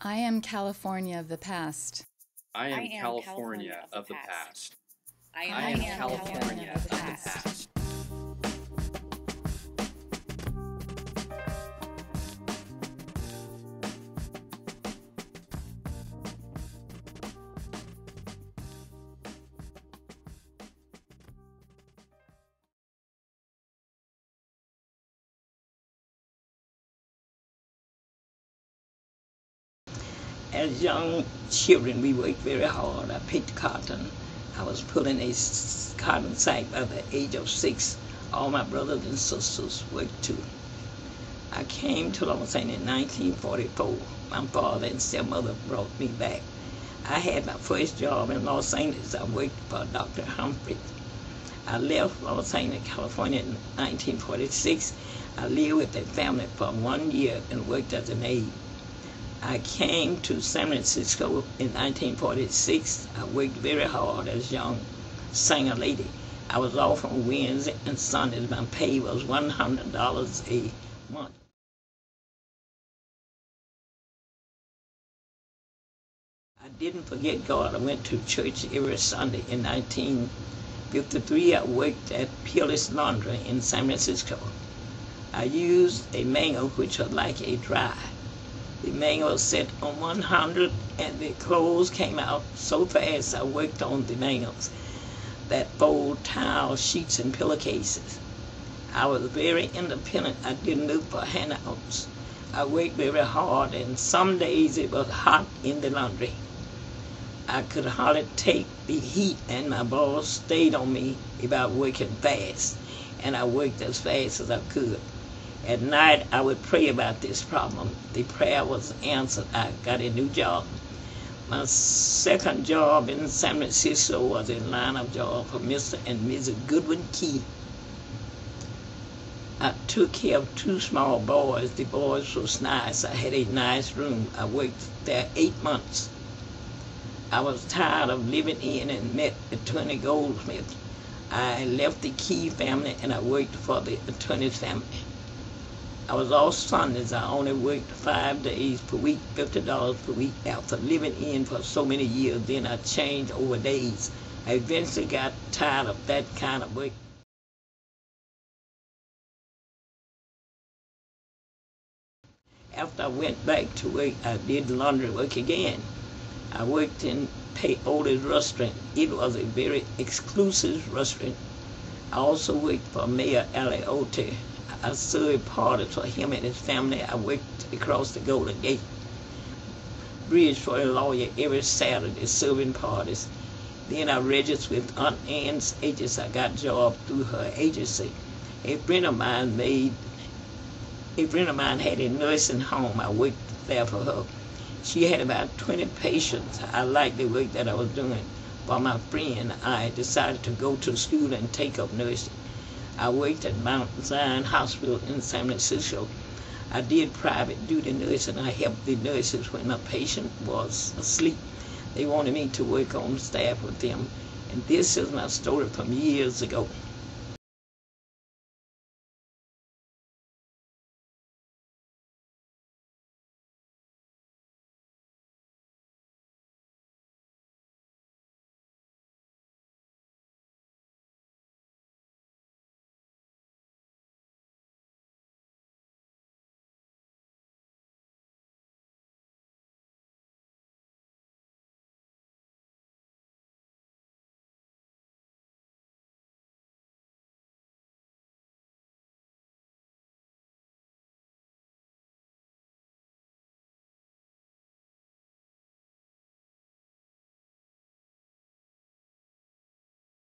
I am California of the past. I am, I am California, California of the past. I am, I am California, California of the of the past. As young children, we worked very hard. I picked cotton. I was pulling a cotton sack by the age of six. All my brothers and sisters worked too. I came to Los Angeles in 1944. My father and stepmother brought me back. I had my first job in Los Angeles. I worked for Dr. Humphrey. I left Los Angeles, California in 1946. I lived with a family for one year and worked as an aide. I came to San Francisco in 1946. I worked very hard as a young singer lady. I was off on Wednesday and Sundays. My pay was $100 a month. I didn't forget God. I went to church every Sunday. In 1953, I worked at Peerless Laundry in San Francisco. I used a manual which was like a dry. The manual set on 100 and the clothes came out so fast I worked on the manuals that fold towel sheets and pillowcases. I was very independent. I didn't look for handouts. I worked very hard and some days it was hot in the laundry. I could hardly take the heat and my boss stayed on me about working fast and I worked as fast as I could. At night, I would pray about this problem. The prayer was answered. I got a new job. My second job in San Francisco was a line of job for Mr. and Mrs. Goodwin Key. I took care of two small boys. The boys was nice. I had a nice room. I worked there eight months. I was tired of living in and met Attorney Goldsmith. I left the Key family and I worked for the attorney's family. I was off Sundays. I only worked five days per week, fifty dollars per week. After living in for so many years, then I changed over days. I eventually got tired of that kind of work. After I went back to work, I did laundry work again. I worked in Paoli's restaurant. It was a very exclusive restaurant. I also worked for Mayor Alioto. I served parties for him and his family. I worked across the Golden Gate Bridge for a lawyer every Saturday serving parties. Then I registered with Aunt Ann's agency. I got a job through her agency. A friend of mine made a friend of mine had a nursing home. I worked there for her. She had about 20 patients. I liked the work that I was doing. For my friend, I decided to go to school and take up nursing. I worked at Mount Zion Hospital in San Francisco. I did private duty nursing. I helped the nurses when a patient was asleep. They wanted me to work on staff with them. And this is my story from years ago.